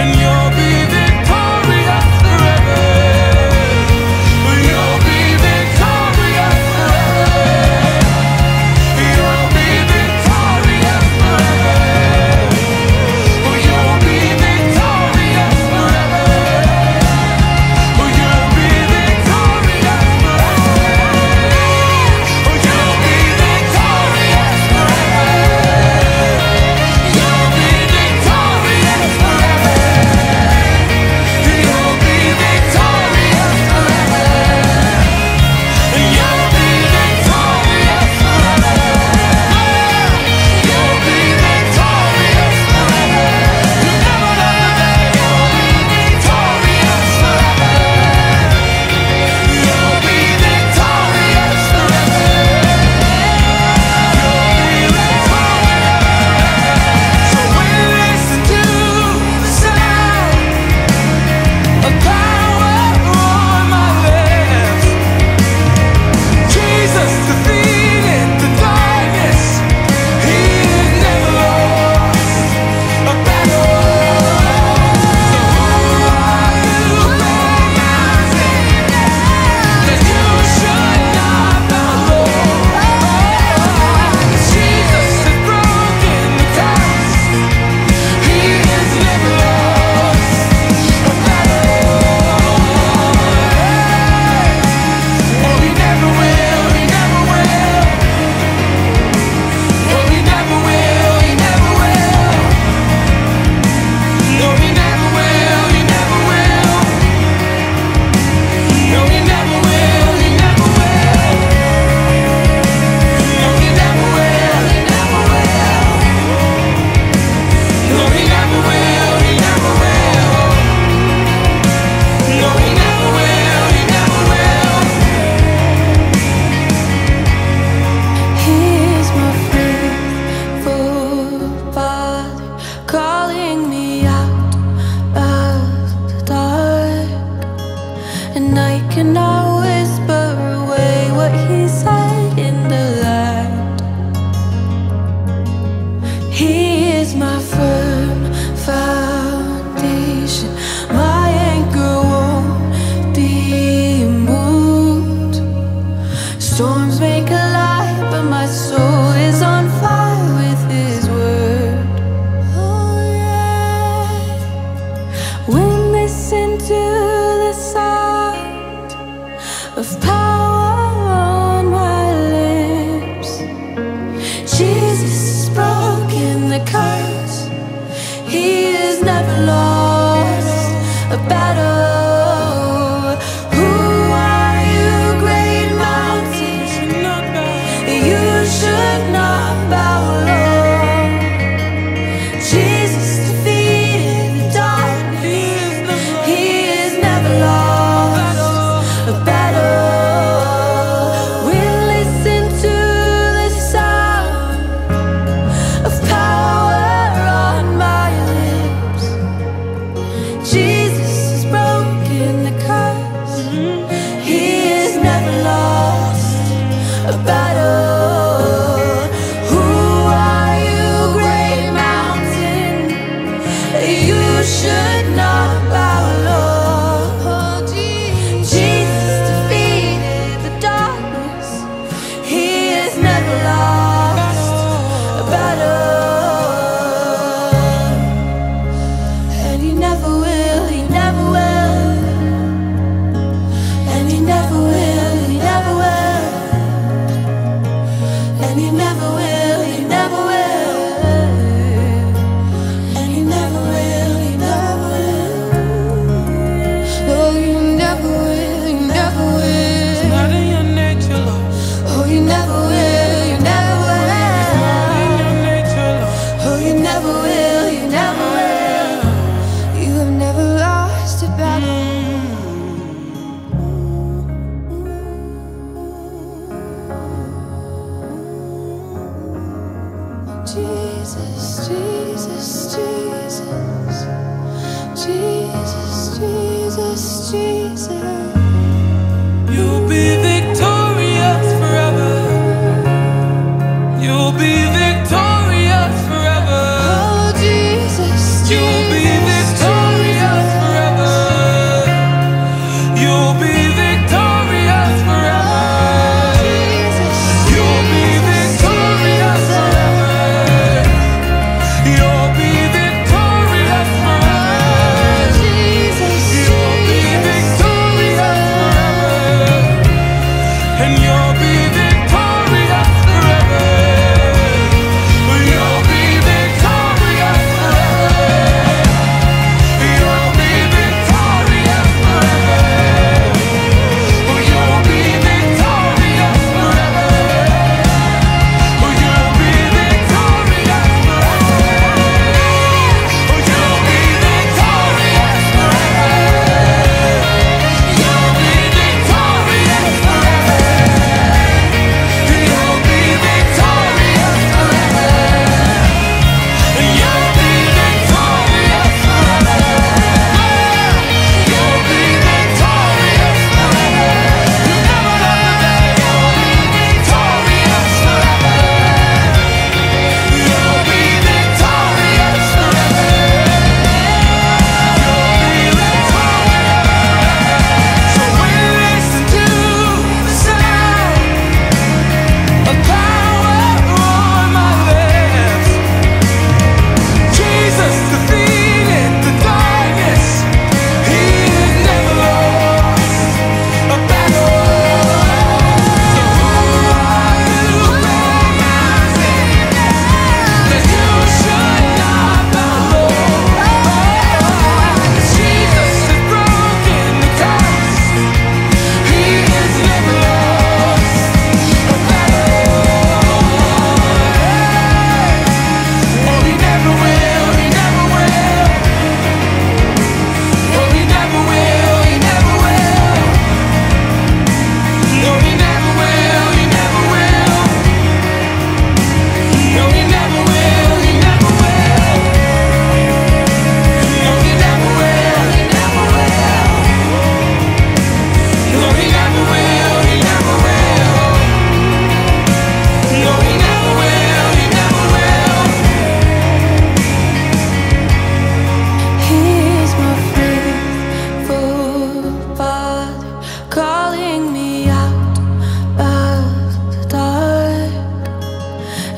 and you'll be there. is my firm foundation. My anchor won't be moved. Storms but my soul is on fire with His word. Oh yeah. We listen to the sound of power. shadow.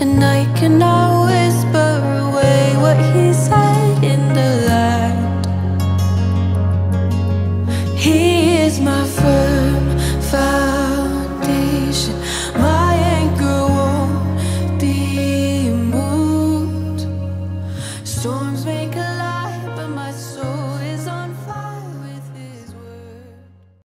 and I cannot